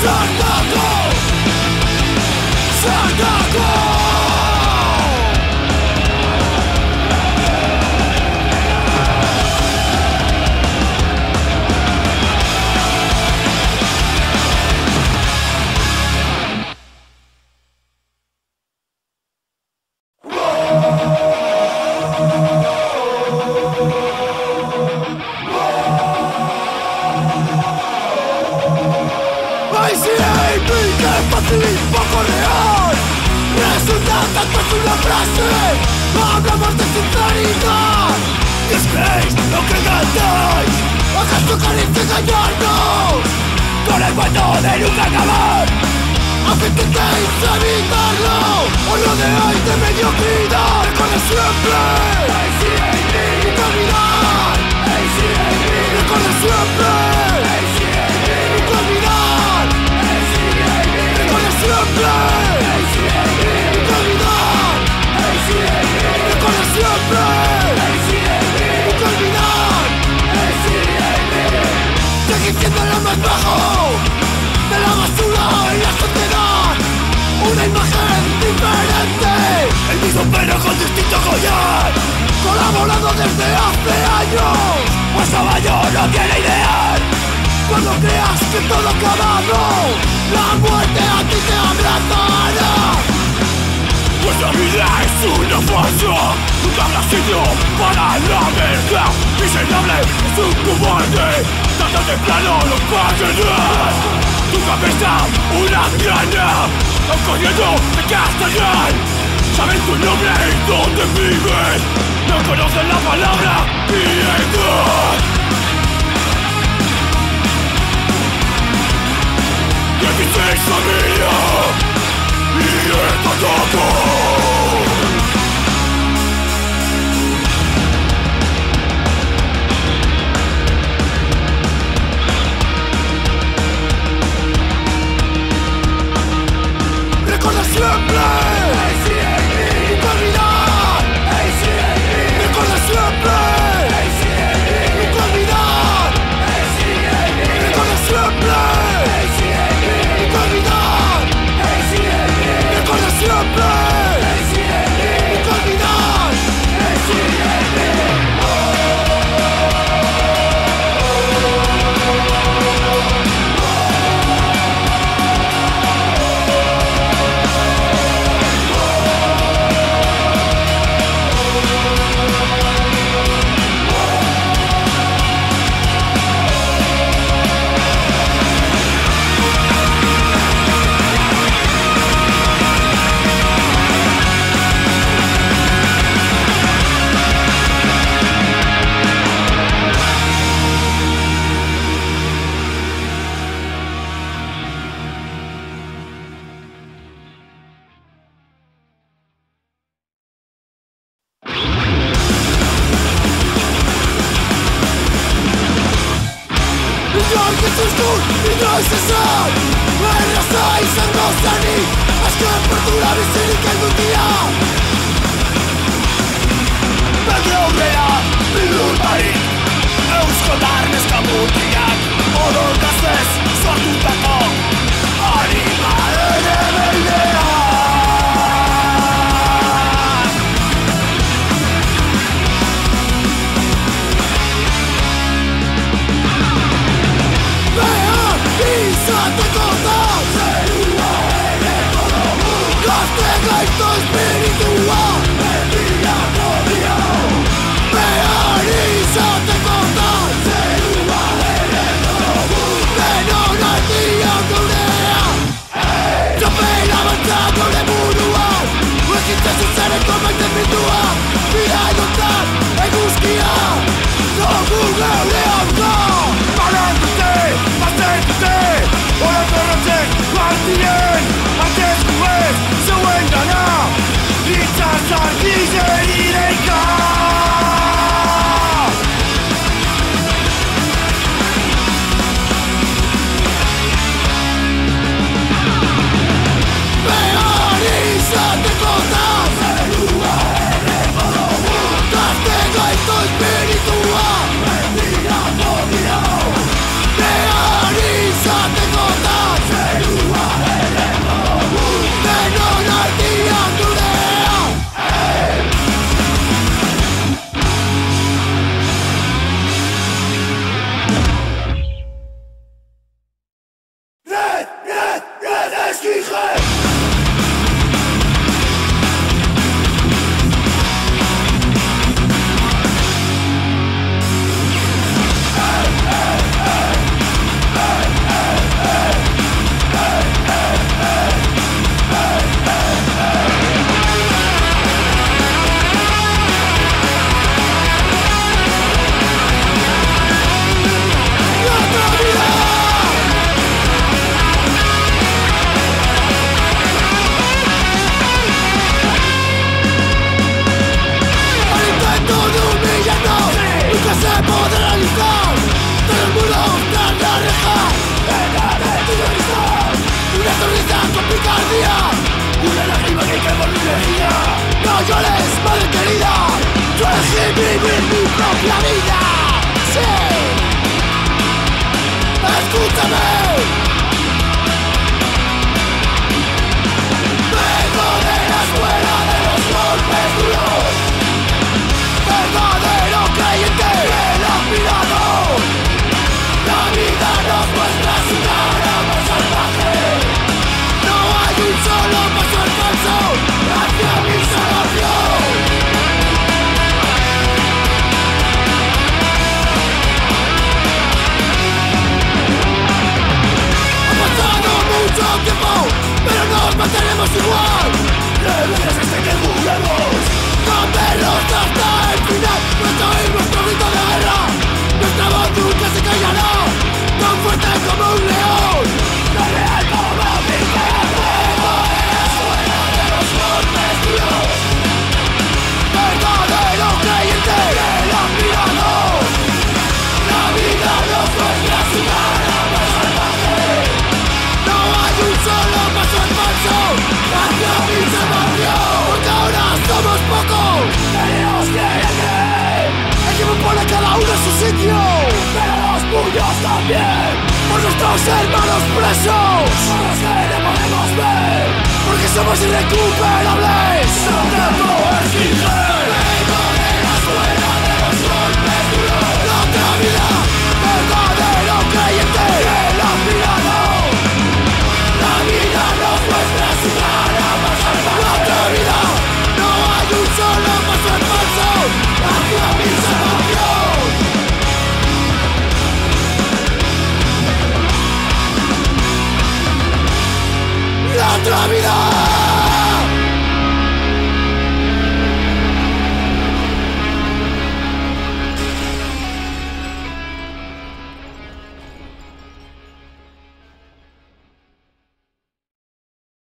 Sandago! Sandago! tanto es una frase. No Hablamos de sinceridad Discréis lo que cantáis. Hagas tu caricia engañarnos Con el cuento de nunca acabar. Aunque intentéis evitarlo O lo dejáis de mediocridad. Recuerda siempre. Recuerda siempre. desde hace años. Pues caballo no tiene idea Cuando creas que todo ha acabado La muerte a ti te abrazará. Pues la vida es una farsa Nunca habrá sitio para la verdad. Miserable es un cobarde. Tanto de plano lo va a tener Tu cabeza una grana Corriendo de castellar saben tu nombre y dónde vives No conocen la palabra piedad Que mi familia y esta toco Siempre sus tun Inoiz izan Erraza izan dozani Azken portura bizirik eldutia Bende horrea Bilur barik. Euskota vivir mi propia vida. Sí. Escúchame. también por nuestros hermanos presos que no podemos ver porque somos irrecuperables. No te puedo exigir. nuestra vida.